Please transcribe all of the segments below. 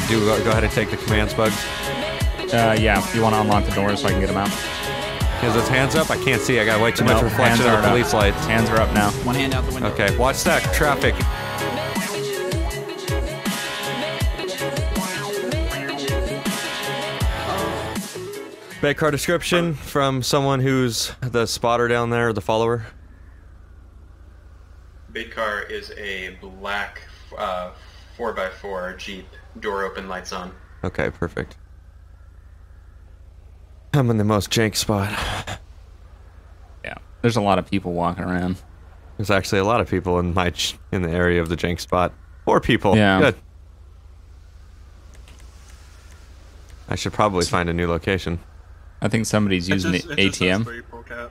to do go ahead and take the commands, Bugs? Uh, yeah, if you want to unlock the doors so I can get him out. Has his hands up? I can't see. I got way too No, much reflection hands of the police up. lights. Hands are up now. One hand out the window. Okay, watch that traffic. Bait car description from someone who's the spotter down there, the follower. Bait car is a black uh, 4x4 Jeep, door open, lights on. Okay, perfect. I'm in the most jank spot. Yeah. There's a lot of people walking around. There's actually a lot of people in my ch- in the area of the jank spot. Four people. Yeah. Good. I should probably find a new location. I think somebody's using just- the it just says ATM. three polecat.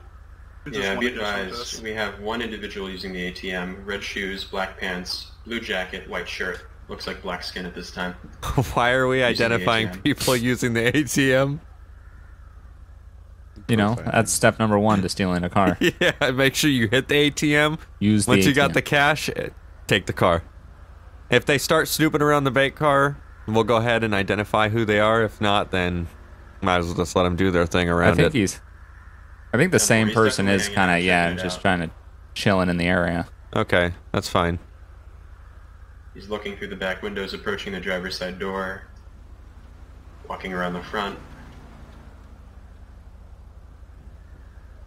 It's just Yeah, be advised, we have one individual using the ATM, red shoes, black pants, blue jacket, white shirt. Looks like black skin at this time. Why are we Using identifying people using the ATM? You know, that's step number one to stealing a car. yeah, make sure you hit the ATM. Use the Once you got the cash, eh, take the car. If they start snooping around the bank car, we'll go ahead and identify who they are. If not, then might as well just let them do their thing I around think it. he's. I think the Yeah, same person is kind of yeah, checking it just out. trying to chilling in the area. Okay, that's fine. He's looking through the back windows, approaching the driver's side door, walking around the front.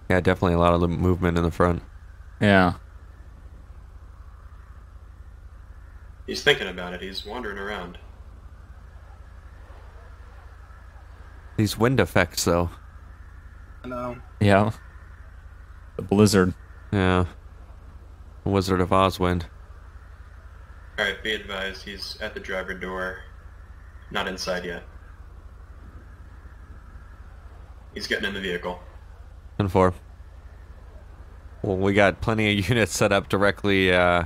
Yeah, definitely a lot of the movement in the front. Yeah. He's thinking about it. He's wandering around. These wind effects, though. I know. Yeah. The blizzard. Yeah. Wizard of Oz wind. Alright, be advised, he's at the driver door. Not inside yet. He's getting in the vehicle. And four. Well, we got plenty of units set up directly uh,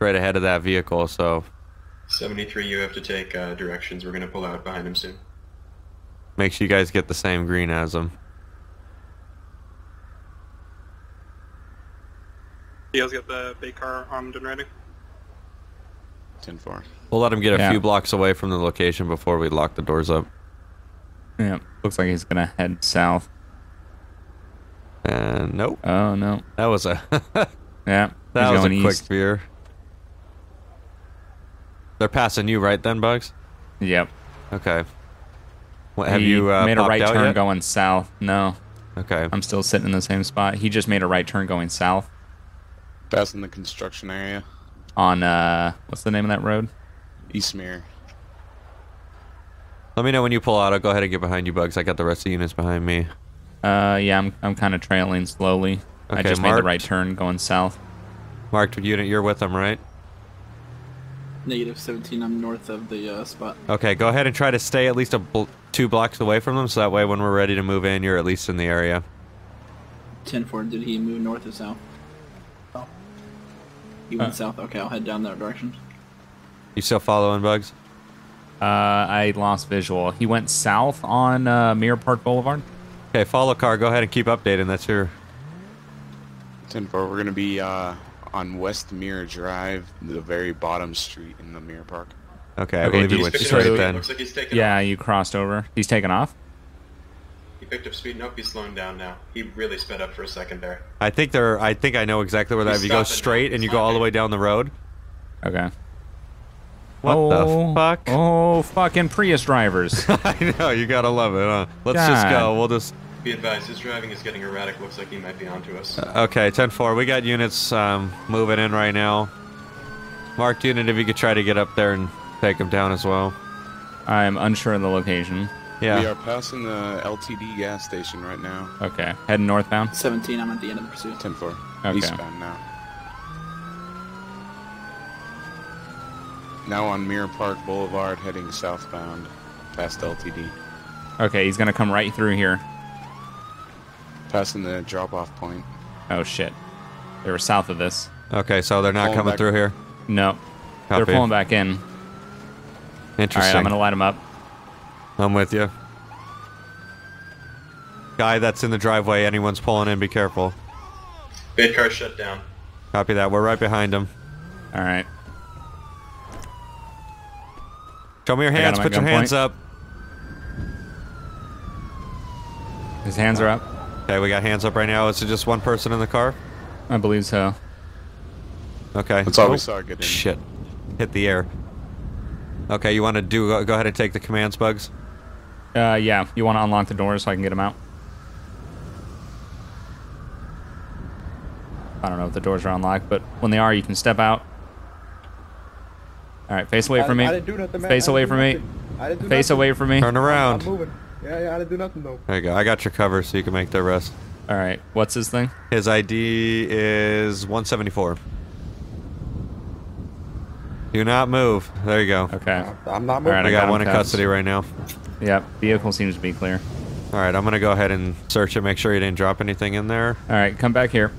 right ahead of that vehicle, so 73, you have to take uh, directions. We're going to pull out behind him soon. make sure you guys get the same green as them. You guys got the bait car armed and ready? 10-4. We'll let him get a Yeah. few blocks away from the location before we lock the doors up. Yeah. Looks like he's gonna head south. And nope, Oh no. that was a Yeah. that was a going quick east. veer. They're passing you, right? Then, Bugs. Yep. Okay. What, have he you uh, made a right out turn yet? going south? No. Okay. I'm still sitting in the same spot. He just made a right turn going south Passing the construction area. on uh what's the name of that road? East Mirror. Let me know when you pull out. I'll go ahead and get behind you, Bugs. I got the rest of the units behind me. Uh yeah, I'm I'm kind of trailing slowly. I Okay, just made the right turn going south. Marked unit, you're with them, right? Negative 17. I'm north of the uh, spot. Okay, go ahead and try to stay at least a bl- two blocks away from them, so that way when we're ready to move in, you're at least in the area. 10 4. Did he move north or south? He went Uh. south. Okay, I'll head down that direction. You still following, Bugs? Uh I lost visual. He went south on uh Mirror Park Boulevard. Okay, follow car. Go ahead and keep updating. That's your 10-4. We're going to be uh, on West Mirror Drive, the very bottom street in the Mirror Park. okay. I Okay, believe do you you went straight then. Looks like he's Yeah, off. you crossed over. He's taken off. He picked up speed. Nope, he's slowing down now. He really sped up for a second there. I think there. Are, I think I know exactly where that. If you go straight and you go all the way down the road. Okay. What oh, the fuck? Oh, fucking Prius drivers. I know you gotta love it. Huh? Let's just go. We'll just. Be advised, his driving is getting erratic. Looks like he might be onto us. Okay, 10-4. We got units um, moving in right now. Marked unit, if you could try to get up there and take him down as well. I'm unsure of the location. Yeah. We are passing the LTD gas station right now. Okay. Heading northbound. 17. I'm at the end of the pursuit. 10-4. Okay. Eastbound now. Now on Mirror Park Boulevard, heading southbound, past LTD. Okay, he's gonna come right through here. Passing the drop-off point. Oh shit. They were south of this. Okay, so they're not Pulling coming back- through here. No. They're pulling back in. Interesting. Alright, I'm gonna light them up. I'm with you. Guy that's in the driveway, anyone's pulling in, be careful. Bait car shut down. Copy that. We're right behind him. Alright. Show me your hands. Put your gunpoint. hands up. His hands are up. Okay, we got hands up right now. Is it just one person in the car? I believe so. Okay. That's all Oh, we saw get. Shit. Hit the air. Okay, you want to do? Go, go ahead and take the commands, Bugs. Uh, yeah. You want to unlock the doors so I can get him out? I don't know if the doors are unlocked, but when they are, you can step out. All right, face away from me. I didn't do nothing, man. Face I away from me. I didn't do Face nothing. away from me. Turn around. I'm moving. Yeah, yeah, I didn't do nothing though. There you go. I got your cover, so you can make the rest. All right. What's his thing? His ID is 174. Do not move. There you go. Okay. I'm not moving. right, I I got got one in cuffed. custody right now. Yep. Vehicle seems to be clear. All right, I'm gonna go ahead and search it. Make sure you didn't drop anything in there. All right, come back here.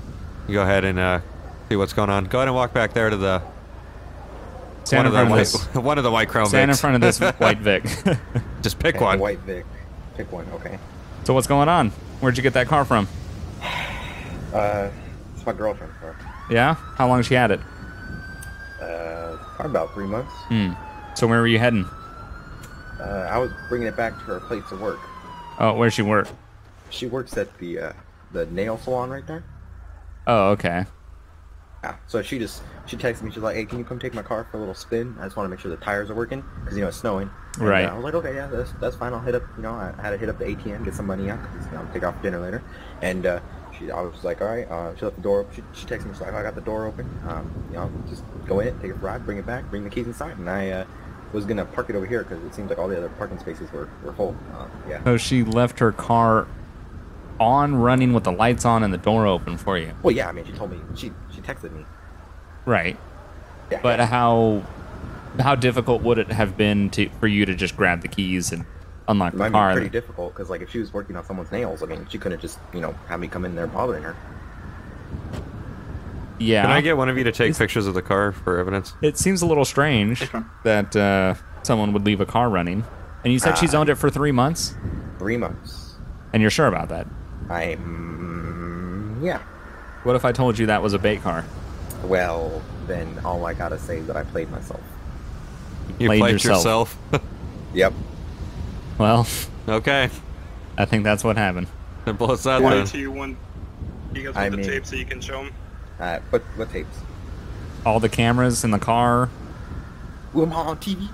You go ahead and uh, see what's going on. Go ahead and walk back there to the Stand one in of the of white, this. one of the white crown Stand in front of this white Vic. Just pick Okay, one. White Vic. Pick one. Okay. so what's going on? Where'd you get that car from? Uh, it's my girlfriend's car. Yeah. How long she had it? Uh, probably about three months. Hmm. So where were you heading? Uh, I was bringing it back to her place of work. Oh, where's she work? She works at the uh, the nail salon right there. Oh, okay. Yeah. So she just she texted me. She's like, "Hey, can you come take my car for a little spin? I just want to make sure the tires are working because you know it's snowing." And, Right. uh, I was like, "Okay, yeah, that's that's fine. I'll hit up. You know, I had to hit up the ATM, get some money out because you know, I'll take off for dinner later." And uh, she, I was like, "All right." Uh, she left the door. She, she texted me. She's like, "Oh, "I got the door open. Um, you know, just go in, take a ride, bring it back, bring the keys inside." And I was gonna park it over here because it seems like all the other parking spaces were, were full. Um, yeah. So she left her car on, running with the lights on and the door open for you. Well, yeah. I mean, she told me. She she texted me. Right. Yeah. But how how difficult would it have been to for you to just grab the keys and unlock It the car? pretty difficult because, like, if she was working on someone's nails, I mean, she couldn't just, you know, have me come in there bothering her. Yeah. Can I get one of you to take pictures of the car for evidence? It seems a little strange that uh, someone would leave a car running. And you said she's Ah. owned it for three months, Three months. and you're sure about that? I'm, yeah. What if I told you that was a bait car? Well, then all I gotta say is that I played myself. You Played played yourself. yourself. Yep. Well, okay. I think that's what happened. Simple as that One then. or two, one. You guys I the mean- tape so you can show them? Uh, what what tapes? All the cameras in the car. Well, I'm on TV.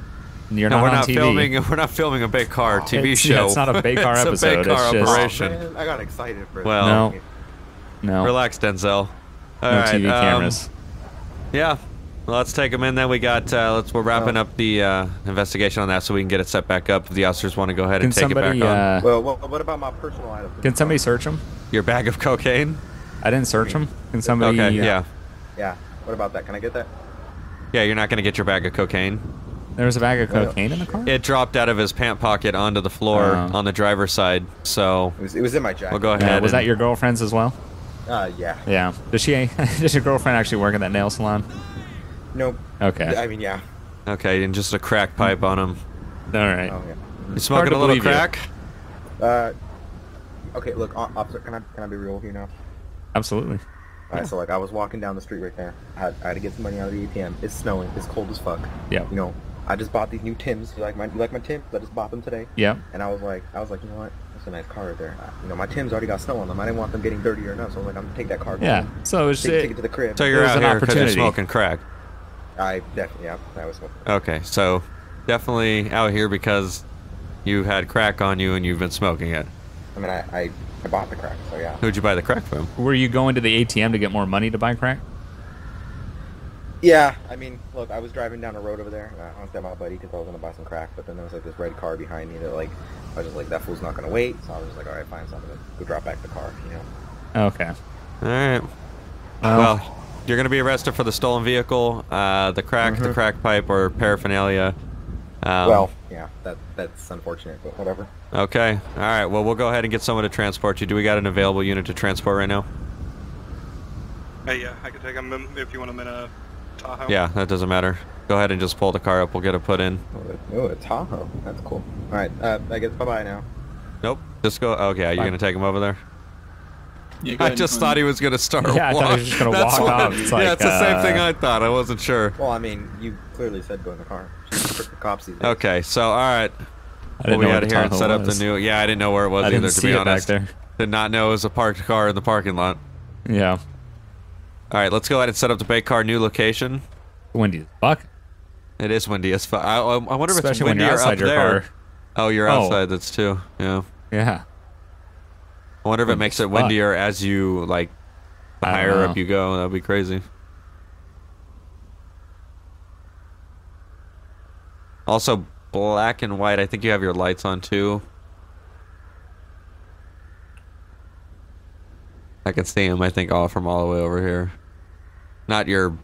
You're No, not we're on not TV. filming. We're not filming a big car TV It's- yeah, show. it's not a big car it's episode, A big car it's just- operation. Man, I got excited for Well- No. No. Relax, Denzel. All no right, TV um, cameras. Yeah. Well, let's take them in. Then we got. Uh, let's. We're wrapping Oh. up the uh, investigation on that, so we can get it set back up. If the officers want to go ahead Can and take it somebody back on. uh, Well, well, what about my personal items? can somebody search them? Your bag of cocaine. I didn't search them. Can somebody? Okay. Yeah. Yeah. What about that? Can I get that? Yeah. You're not gonna get your bag of cocaine. There was a bag of Well, cocaine in the car. It dropped out of his pant pocket onto the floor Oh. on the driver's side. So It was, it was in my jacket. we'll go Yeah, ahead. was that your girlfriend's as well? Uh, yeah. Yeah. Does she? Does your girlfriend actually work at that nail salon? Nope. Okay. I mean, yeah. Okay, and just a crack pipe on him. All right. Oh, yeah. You smoking a little believe you. crack? Uh, okay, look, officer, can I can I be real with you now? Absolutely. All right, so like I was walking down the street right there. I had, I had to get some money out of the ATM. It's snowing. It's cold as fuck. Yeah. You know, I just bought these new Tims. You like my you like my Tims? I just bought them today. Yeah. And I was like, I was like, you know what? That's a nice car right there. I, you know, my Tims already got snow on them. I didn't want them getting dirty or enough. So I was like, I'm gonna take that car. Yeah. home, So it's Take, take it to the crib. So you're out an here because you're opportunity. smoking crack. I definitely, yeah, I was smoking. Okay, so definitely out here because you had crack on you and you've been smoking it. I mean, I, I, I bought the crack, so yeah. Who'd you buy the crack from? Were you going to the ATM to get more money to buy crack? Yeah, I mean, look, I was driving down the road over there. And I honked at my buddy because I was gonna buy some crack, but then there was like this red car behind me that like, I was just like, that fool's not gonna wait. So I was just like, all right, fine, so I'm gonna go drop back the car, you know. Okay. All right. Well, you're going to be arrested for the stolen vehicle, uh, the crack, the crack pipe, or paraphernalia. Um, well, yeah, that that's unfortunate, but whatever. Okay. All right. Well, we'll go ahead and get someone to transport you. Do we got an available unit to transport right now? Hey, yeah, I could take them in if you want them in a Tahoe. Yeah, that doesn't matter. Go ahead and just pull the car up. We'll get it put in. Oh, a- oh, Tahoe. That's cool. All right, uh, I guess bye bye now. Nope. Just go. Okay, you're going to take him over there? Yeah, I just thought he was going to start. Yeah, I thought he was just gonna That's walk what- off. It's yeah, like, it's the same uh, thing I thought. I wasn't sure. Well, I mean, you clearly said go in the car. For cops these. Okay, so all right. I Well, didn't we know got where here and set up the new. Yeah, I didn't know where it was I either. didn't To see be it honest, back there. did not know it was a parked car in the parking lot. Yeah. All right, let's go ahead and set up the bait car new location. Windy as fuck. It is windy as fuck. I, I wonder if it's Especially when windier outside up your there. car. Oh, you're Oh. outside. That's too. Yeah. Yeah. I wonder if it makes as it fuck. windier as you like. The higher up you go, that'd be crazy. Also, black and white. I think you have your lights on too. I can see them. I think all from all the way over here. Not your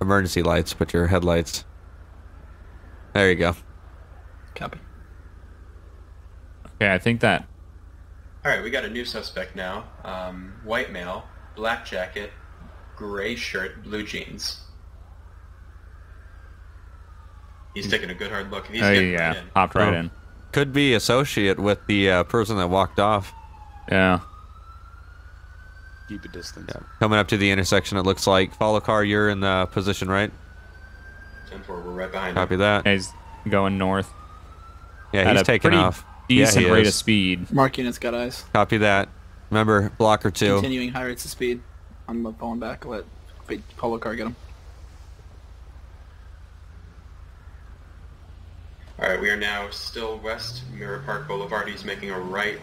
emergency lights, but your headlights. There you go. Copy. Okay, I think that All right, we got a new suspect now. Um, white male, black jacket, gray shirt, blue jeans. He's taking a good hard look. He's oh getting yeah, right in. hopped right Oh. in. Could be associate with the uh, person that walked off. Yeah. Keep a distance. Yeah. Coming up to the intersection, it looks like. Follow car, you're in the position, right? 10-4, we're right behind Copy him. that. He's going north Yeah, at he's a taking pretty off. Yeah, decent he rate is. of speed. Mark units got eyes. Copy that. Remember, blocker two. Continuing high rates of speed. I'm falling back. Let wait, polo car get him. All right, we are now still west Mirror Park Boulevard. He's making a right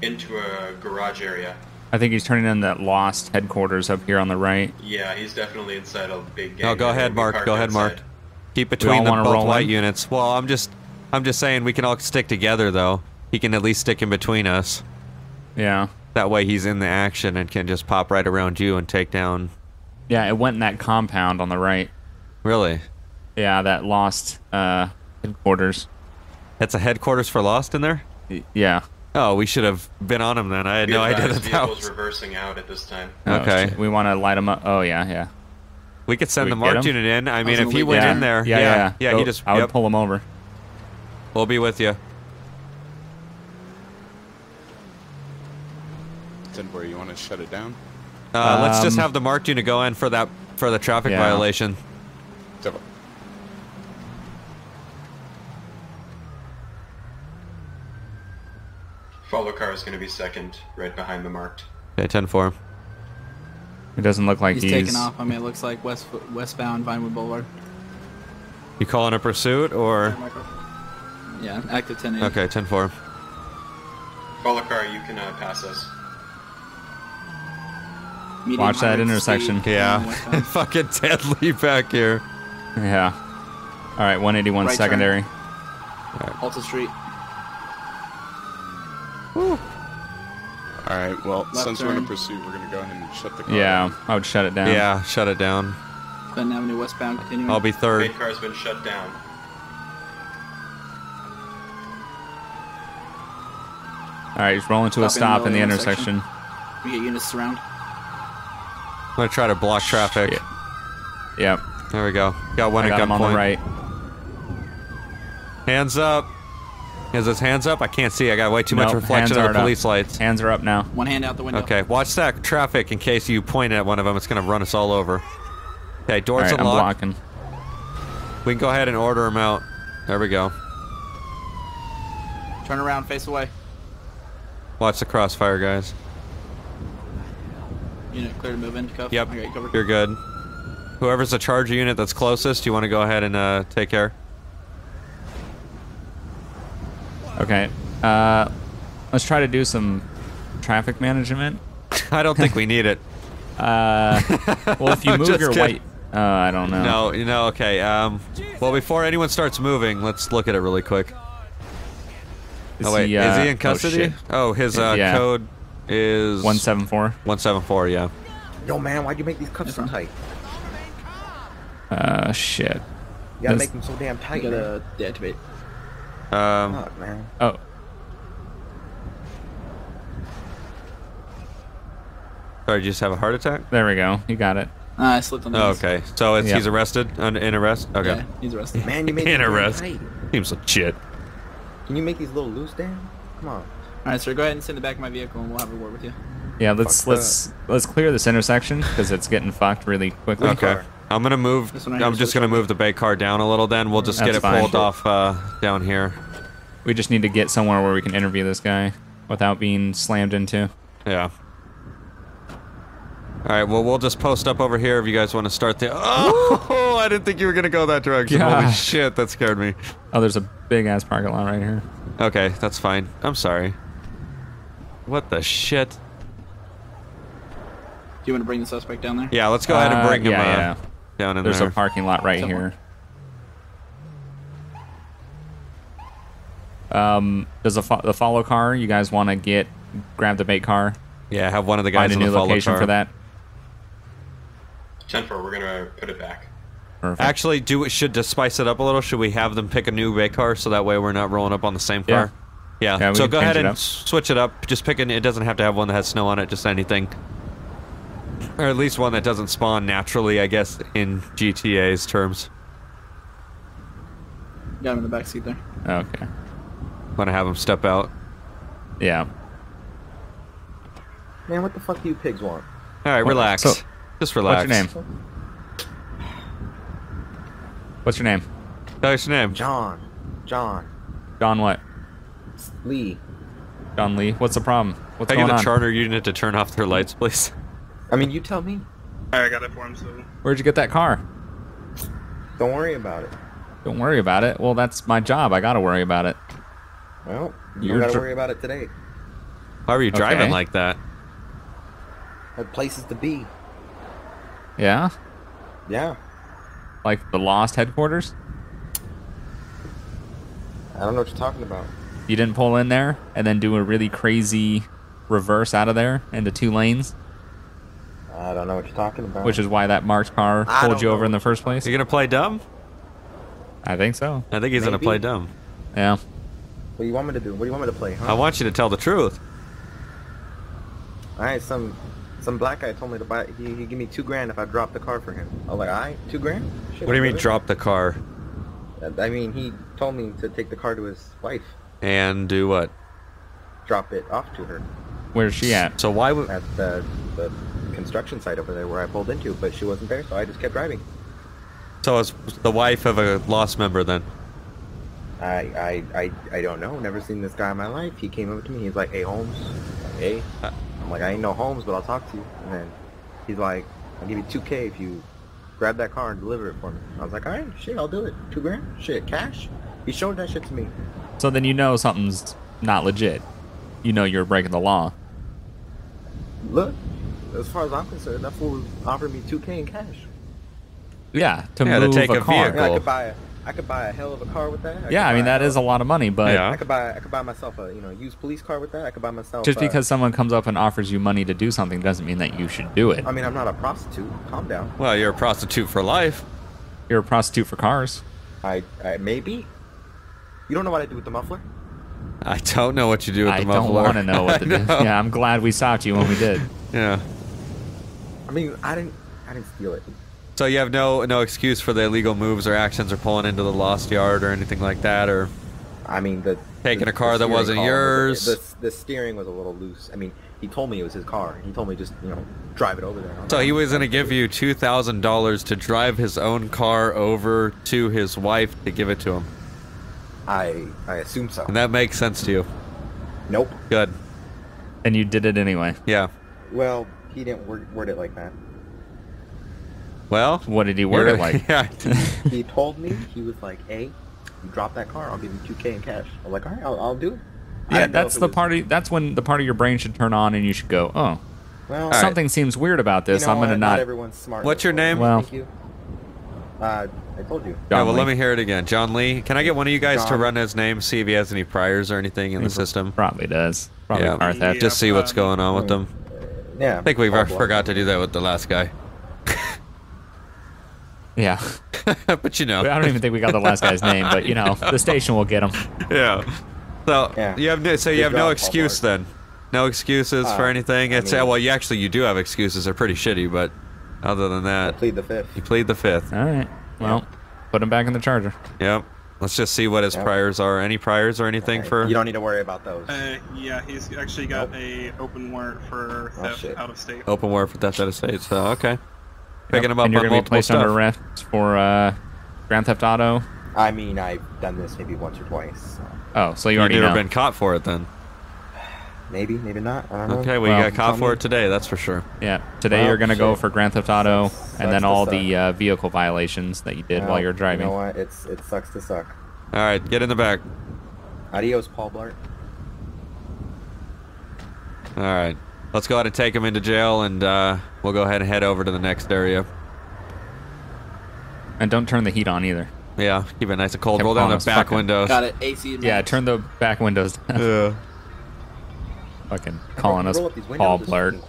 into a garage area. I think he's turning in that lost headquarters up here on the right. Yeah, he's definitely inside a big gang. No, go ahead, Mark. parked Go ahead, Mark. Keep between the both roll white in? units. Well, I'm just, I'm just saying we can all stick together though. He can at least stick in between us. Yeah. That way, he's in the action and can just pop right around you and take down. Yeah, it went in that compound on the right. Really, Yeah, that lost uh headquarters. that's a headquarters for Lost in there. Yeah. Oh, we should have been on him then. I had Be no idea that that vehicles was. reversing out at this time. Oh, Okay. shit. We want to light him up. Oh yeah, yeah. We could send we the get marked him? unit in. I mean, was if he went yeah. in there, Yeah, yeah. yeah, Go- he just. I would yep, pull him over. we'll be with you. Ten four. You want to shut it down? Uh, let's just Um, have the marked unit go in for that for the traffic Yeah. violation. Ten Follow car is going to be second, right behind the marked. Okay, ten four. It doesn't look like He's, he's, taking off. I mean, it looks like west westbound Vinewood Boulevard. You calling a pursuit or? Yeah, active 1080. Okay, ten four. Follow car, you can uh, pass us. Medium Watch that intersection. Yeah, fucking deadly back here. Yeah. All right, 181 Right turn. secondary. Alta Street. All right. Well, Left since we're in a pursuit, we're gonna go ahead and shut the car. Yeah, I would shut it down. Yeah, shut it down. Clinton Avenue westbound continuing. I'll be third. Main car's been shut down. All right, he's rolling to a Stop stop in in the the intersection. intersection. We get units surround. I'm gonna try to block traffic. Shit. Yep. There we go. Got one I at got him on the gunpoint. right. Hands up. Is his hands up? I can't see. I got way too much reflection hands of the aren't up. police lights. Hands are up now. One hand out the window. Okay, watch that traffic in case you point at one of them. It's gonna run us all over. Okay, All doors right, I'm blocking. We can go ahead and order them out. There we go. Turn around, face away. Watch the crossfire, guys. Unit clear to move in. Cuff. Yep, I got you covered. you're good. Whoever's the charger unit that's closest, you want to go ahead and uh, take care? Okay. Uh, let's try to do some traffic management. I don't think we need it. Uh, well, if you move just your kidding. white, uh, I don't know. No, you know, okay. Um, well, before anyone starts moving, let's look at it really quick. Is oh wait, he, is uh, he in custody? Oh, Oh, his uh, Yeah. code is One seven four. one seven four. Yeah. Yo, man, why'd you make these cuffs so tight? Uh, shit. You gotta This- make them so damn tight, man. gotta deactivate. Um, Fuck, man. Oh, sorry, you just have a heart attack? there we go. You got it. Uh, I slipped on the Oh, okay. So it's, Yeah. he's arrested un, in arrest. Okay. Yeah, he's arrested. Man, you made In them damn arrest. tight. Seems legit. Can you make these little loose, Dan? Come on. All right, sir. Go ahead and sit in the back of my vehicle, and we'll have a word with you. Yeah, let's Fuck let's let's clear this intersection because it's getting fucked really quickly. Okay. car. I'm gonna move. I I'm just just gonna move the bait car down a little. Then we'll just get it fine. pulled off uh, down here. We just need to get somewhere where we can interview this guy without being slammed into. Yeah. All right. Well, we'll just post up over here if you guys want to start the. Oh, I didn't think you were gonna go that direction. Holy shit, that scared me. Oh, there's a big ass parking lot right here. Okay, that's fine. I'm sorry. What the shit? Do you want to bring the suspect down there? Yeah, let's go ahead and Uh, bring him yeah, uh, yeah. Down in There's there. a parking lot right Somewhere. here. Um, does the, fo- the follow car? You guys want to get grab the bait car? yeah, have one of the guys Find a in new the follow location car. for that. 10 4, we're gonna put it back. Perfect. Actually, do it should to spice it up a little. Should we have them pick a new bait car so that way we're not rolling up on the same car? Yeah. Yeah, we so go ahead and up. switch it up. Just pick an. It doesn't have to have one that has snow on it. Just anything, or at least one that doesn't spawn naturally. I guess in GTA's terms. Got him in the back seat there. okay. Want to have him step out. Yeah. Man, what the fuck do you pigs want? All right, What- relax. so- just relax. What's your name? What's your name? Tell us your name. John. John. John what? Lee. John Lee. What's the problem? What's Can I going get the on? charger unit to turn off their lights, please? I mean, you tell me. I got it for him, so. Where'd you get that car? Don't worry about it. Don't worry about it. Well, that's my job. I gotta worry about it. Well, you You're gotta dr- worry about it today. Why were you driving Okay. like that? Had places to be. Yeah. Yeah. Like the Lost headquarters. I don't know what you're talking about. You didn't pull in there and then do a really crazy reverse out of there into two lanes, I don't know what you're talking about. which is why that marked car I pulled you know over in the first place. You're gonna play dumb? I think so. I think he's gonna play dumb. Yeah. What do you want me to do? What do you want me to play, huh? I want you to tell the truth. All right, some some black guy told me to buy. He, he give me two grand if I drop the car for him. I was like, all right, two grand. Shit, What do you mean it. drop the car uh, I mean, he told me to take the car to his wife, and do what? drop it off to her Where's she at? So why would? at the the construction site over there where I pulled into, but she wasn't there, so I just kept driving. So it's the wife of a lost member then? I I I, I don't know. Never seen this guy in my life. He came up to me. He's like, "Hey, Holmes." Like, hey. Uh, I'm like, I ain't no Holmes, but I'll talk to you. And then he's like, I'll give you two K if you grab that car and deliver it for me. I was like, all right, shit, I'll do it. Two grand, shit, cash. He showed that shit to me. So then you know something's not legit. You know you're breaking the law. Look, as far as I'm concerned, that fool offered me two K in cash. Yeah, to Yeah, to move take a, a car. vehicle. Yeah, I could buy a, I could buy a hell of a car with that. Yeah, I mean that is a lot of money, but Yeah. I could buy, I could buy myself a, you know, used police car with that. I could buy myself. just uh, because someone comes up and offers you money to do something doesn't mean that you should do it. I mean, I'm not a prostitute. Calm down. Well, you're a prostitute for life. You're a prostitute for cars. I, I maybe. You don't know what I do with the muffler? I don't know what you do with I the muffler. I don't want to know what to do. Yeah, I'm glad we stopped you when we did. Yeah. I mean, I didn't, I didn't steal it. So you have no no excuse for the illegal moves or actions or pulling into the lost yard or anything like that, or I mean, the Taking the- a car that wasn't yours. Was, the, the steering was a little loose. I mean, he told me it was his car. He told me just you know drive it over there. So like, he was gonna give you two thousand dollars to drive his own car over to his wife to give it to him, I I assume so. and that makes sense to you. Nope. Good. And you did it anyway. Yeah. Well, he didn't word, word it like that. Well. What did he word it like? Yeah. He told me he was like, "Hey, you drop that car, I'll give you two K in cash." I'm like, "All right, I'll, I'll do it." Yeah, that's the was- party. That's when the part of your brain should turn on, and you should go, "Oh, Well, right. something seems weird about you this. know I'm gonna what? not." everyone's smart. What's your name? Well- Thank you. Uh, I told you. Yeah, John well, let me hear it again. John Lee. Can I get one of you guys to run his name, see if he has any priors or anything in the system? Probably does. Probably Yeah. car theft. Just see what's going on with them. Yeah. I think we Oh, forgot to do that with the last guy. Yeah. but you know. I don't even think we got the last guy's name, but you know, the station will get him. Yeah. So Yeah. you have no, so you Good have no excuse Paul then. No excuses for Uh, anything. I It's uh, mean- well, you actually you do have excuses. They're pretty shitty, but other than I that, plead the fifth. you plead the fifth. All right. Well, put him back in the charger. Yep. Let's just see what his Yep. priors are. Any priors or anything Alright, for? You don't need to worry about those. Uh, yeah, he's actually got Nope. a open warrant for Oh, theft shit. out of state. Open warrant for theft out of state. So okay. picking them up and you're on gonna be multiple placed stuff. under arrest for uh, Grand Theft Auto. I mean, I've done this maybe once or twice. So Oh, so you You've already never know. been caught for it then. Maybe, maybe not. I don't know. Okay, we Well, got caught tell for it today. That's for sure. Yeah. Today Well, you're gonna go for Grand Theft Auto, Sucks- and then all suck. the uh, vehicle violations that you did while you're driving. You know what? It's it sucks to suck. All right, get in the back. Adios, Paul Blart. All right, let's go ahead and take him into jail, and uh, we'll go ahead and head over to the next area. And don't turn the heat on either. Yeah, keep it nice and cold. Roll down the back windows. Got it. AC. Yeah, turn the back windows down. Yeah. Fucking calling us Roll up these windows, Paul Blart.